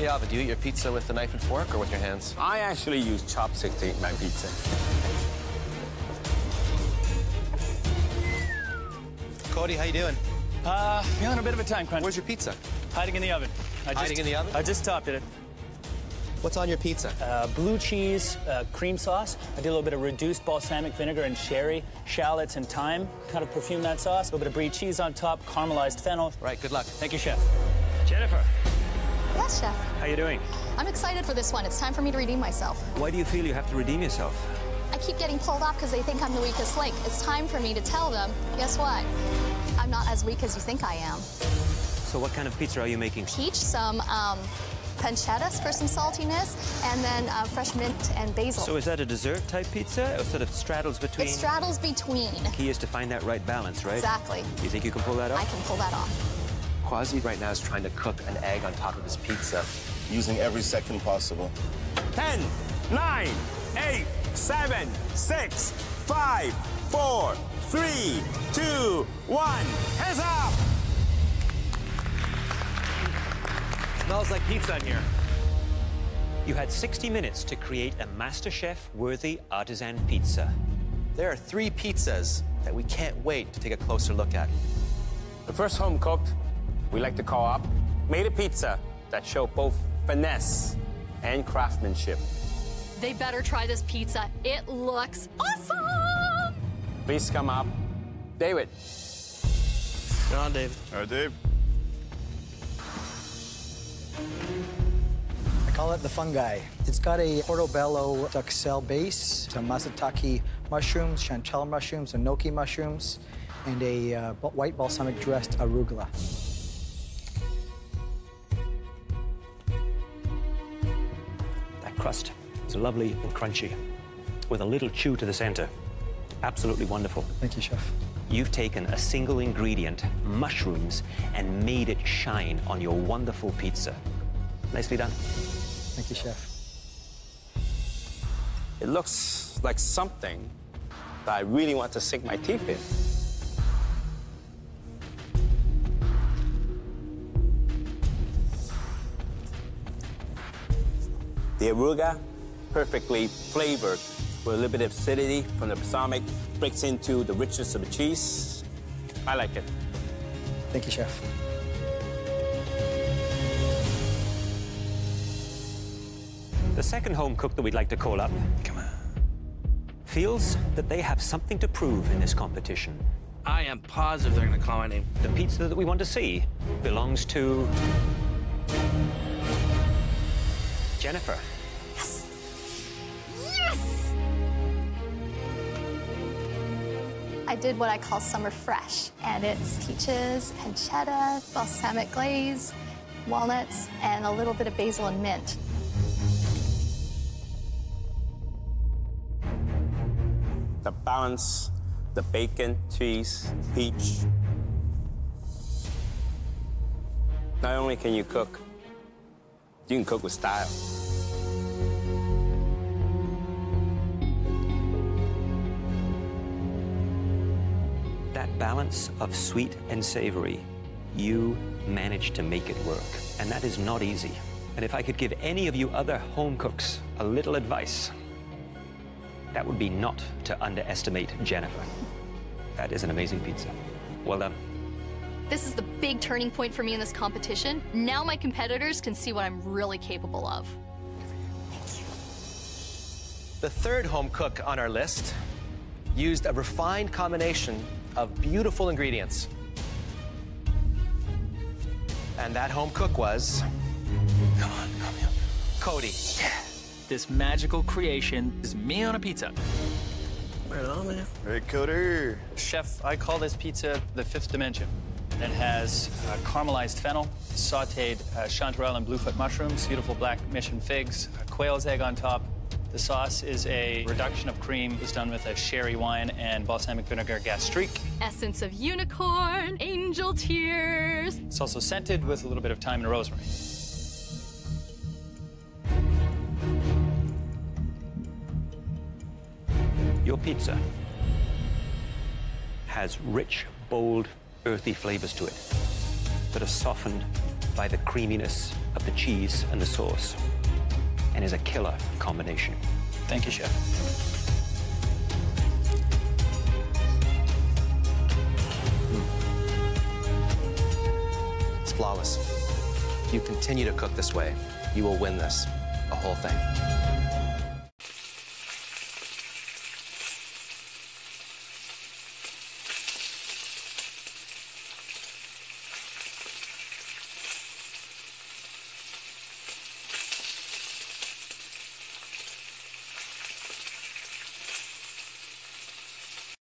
Hey, Ava, do you eat your pizza with a knife and fork or with your hands? I actually use chopsticks to eat my pizza. Cody, how you doing? Uh, feeling a bit of a time crunch. Where's your pizza? Hiding in the oven. I Hiding in the oven? I just topped it. What's on your pizza? Uh, blue cheese, uh, cream sauce. I did a little bit of reduced balsamic vinegar and sherry, shallots and thyme. Kind of perfume that sauce. A little bit of brie cheese on top, caramelized fennel. Right, good luck. Thank you, chef. Jennifer, Chef. how you doing? I'm excited for this one. It's time for me to redeem myself. Why do you feel you have to redeem yourself? I keep getting pulled off because they think I'm the weakest link. It's time for me to tell them, guess what? I'm not as weak as you think I am. So what kind of pizza are you making? Peach, some um, pancettas for some saltiness, and then uh, fresh mint and basil. So is that a dessert type pizza or sort of straddles between? it straddles between. The key is to find that right balance, right? Exactly. You think you can pull that off? I can pull that off. Quasi right now is trying to cook an egg on top of his pizza. using every second possible. 10, 9, 8, 7, 6, 5, 4, 3, 2, 1. Hands up! Smells like pizza in here. You had 60 minutes to create a MasterChef worthy artisan pizza. There are three pizzas that we can't wait to take a closer look at. The first home cooked, we like to call up, made a pizza that showed both finesse and craftsmanship. They better try this pizza. It looks awesome! Please come up. David. You're on, David. All right, Dave. I call it the fungi. It's got a portobello duxelle base, some matsutake mushrooms, chanterelle mushrooms, enoki mushrooms, and a uh, white balsamic dressed arugula. Crust is lovely and crunchy with a little chew to the center. Absolutely wonderful. Thank you, chef. You've taken a single ingredient, mushrooms, and made it shine on your wonderful pizza. Nicely done. Thank you, chef. It looks like something that I really want to sink my teeth in. The arugula, perfectly flavored with a little bit of acidity from the balsamic, breaks into the richness of the cheese. I like it. Thank you, chef. The second home cook that we'd like to call up come on, feels that they have something to prove in this competition. I am positive they're gonna call my name. The pizza that we want to see belongs to Jennifer. Yes! Yes! I did what I call summer fresh, and it's peaches, pancetta, balsamic glaze, walnuts, and a little bit of basil and mint. The balance, the bacon, cheese, peach. Not only can you cook, you can cook with style. Balance of sweet and savory, you managed to make it work. And that is not easy. And if I could give any of you other home cooks a little advice, that would be not to underestimate Jennifer. That is an amazing pizza. Well done. This is the big turning point for me in this competition. Now my competitors can see what I'm really capable of. Thank you. The third home cook on our list used a refined combination of beautiful ingredients. And that home cook was Come on, come here. Cody. This magical creation is me on a pizza. Right on, man. Hey, Cody. Chef, I call this pizza the fifth dimension. It has uh, caramelized fennel, sauteed uh, chanterelle and bluefoot mushrooms, beautiful black mission figs, a quail's egg on top. The sauce is a reduction of cream. It was done with a sherry wine and balsamic vinegar gastrique. Essence of unicorn, angel tears. It's also scented with a little bit of thyme and rosemary. Your pizza has rich, bold, earthy flavors to it that are softened by the creaminess of the cheese and the sauce and is a killer combination. Thank you, Chef. Hmm. It's flawless. If you continue to cook this way, you will win this, the whole thing.